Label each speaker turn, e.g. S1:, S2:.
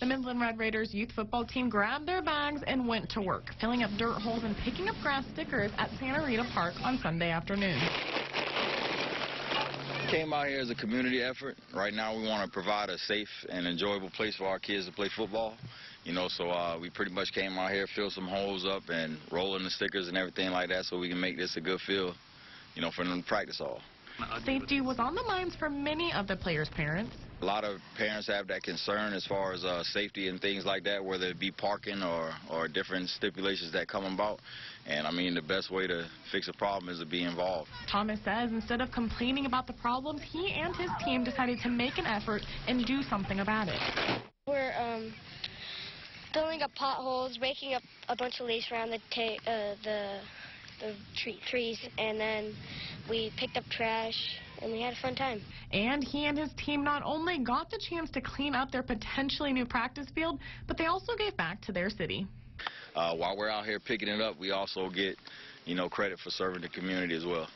S1: The Midland Red Raiders youth football team grabbed their bags and went to work, filling up dirt holes and picking up grass stickers at Santa Rita Park on Sunday afternoon.
S2: Came out here as a community effort. Right now we want to provide a safe and enjoyable place for our kids to play football. You know, so uh, we pretty much came out here, filled some holes up and rolling the stickers and everything like that so we can make this a good field, you know, for them to practice all.
S1: Safety was on the minds for many of the players' parents.
S2: A lot of parents have that concern as far as uh, safety and things like that, whether it be parking or, or different stipulations that come about. And I mean, the best way to fix a problem is to be involved.
S1: Thomas says instead of complaining about the problems, he and his team decided to make an effort and do something about it.
S3: We're um, filling up potholes, raking up a bunch of lace around the ta- uh, the the tree- trees, and then we picked up trash and we had a fun time.
S1: And he and his team not only got the chance to clean up their potentially new practice field, but they also gave back to their city.
S2: Uh, while we're out here picking it up, we also get, you know, credit for serving the community as well.